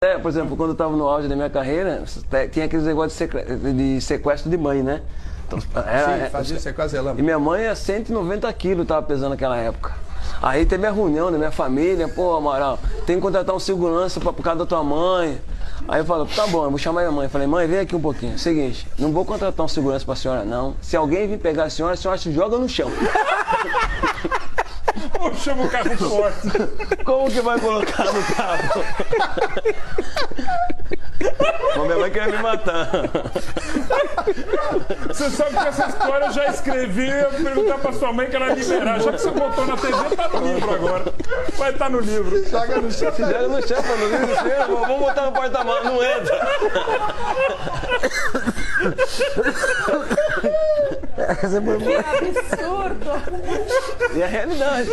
É, por exemplo, quando eu estava no auge da minha carreira, tinha aqueles negócios de sequestro de mãe, né? Então, era, Sim, fazia sequestro E minha mãe é 190 quilos, tava pesando naquela época. Aí teve a reunião da minha família, pô, Amaral, tem que contratar um segurança pra, por causa da tua mãe. Aí eu falo, tá bom, eu vou chamar minha mãe. Eu falei, mãe, vem aqui um pouquinho. Seguinte, não vou contratar um segurança pra senhora, não. Se alguém vir pegar a senhora, a senhora se joga no chão. Chama o carro forte. Como que vai colocar no carro? Bom, minha mãe queria me matar. Você sabe que essa história eu já escrevi, eu perguntar pra sua mãe que ela liberar. Já que você botou na TV, tá no livro agora. Vai estar tá no livro. Joga no chão. Joga no chão, no livro. Vamos botar no porta-malas, não entra. Que absurdo! E a realidade.